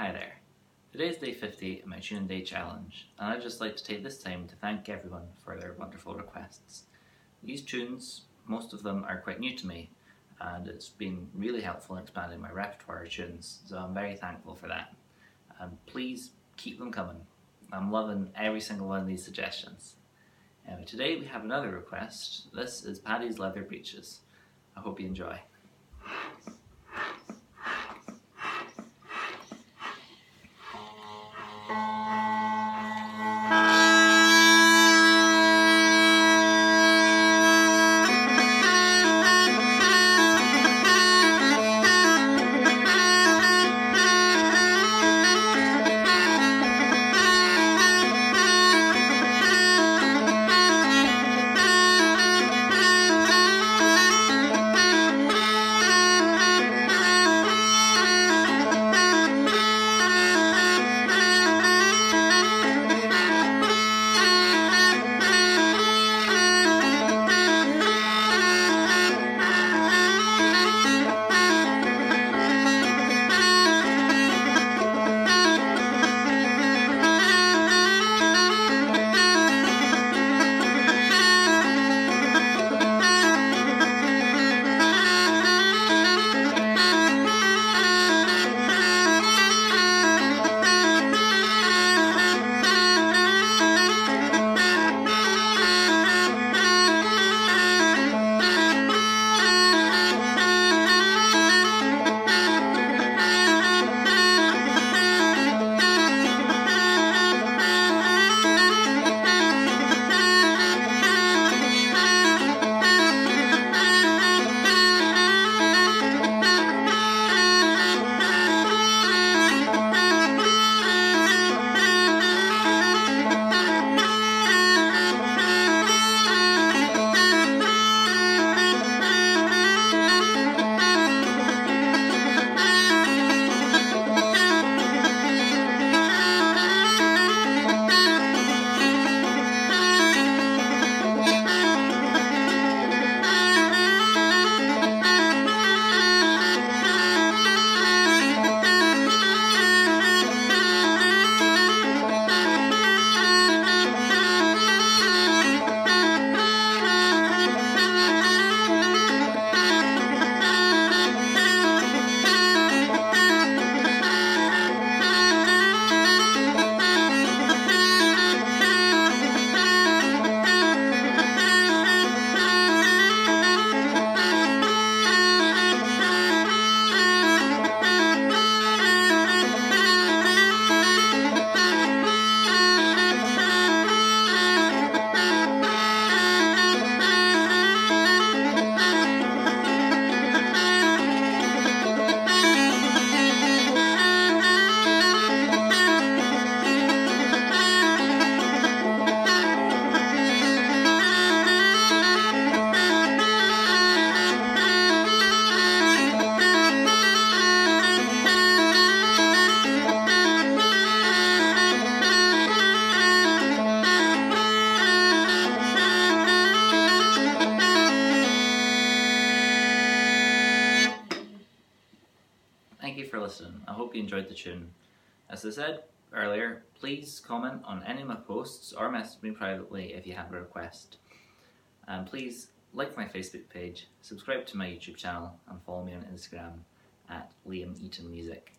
Hi there. Today is day 50 of my Tune Day Challenge, and I'd just like to take this time to thank everyone for their wonderful requests. These tunes, most of them are quite new to me, and it's been really helpful in expanding my repertoire of tunes, so I'm very thankful for that. And please keep them coming. I'm loving every single one of these suggestions. Anyway, today we have another request. This is Paddy's Leather Breeches. I hope you enjoy. For listening. I hope you enjoyed the tune. As I said earlier, please comment on any of my posts or message me privately if you have a request. And please like my Facebook page, subscribe to my YouTube channel, and follow me on Instagram at Liam Eaton Music.